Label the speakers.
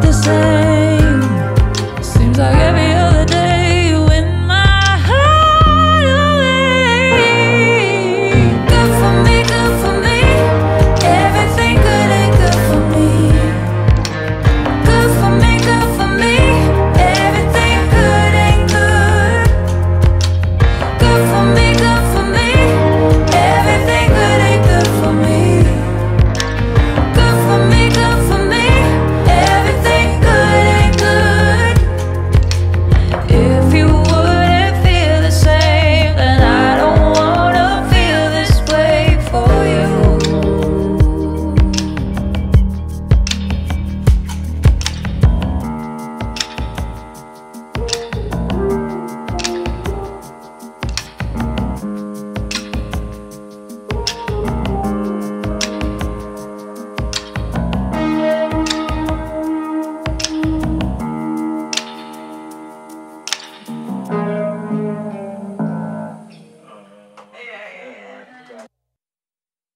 Speaker 1: the same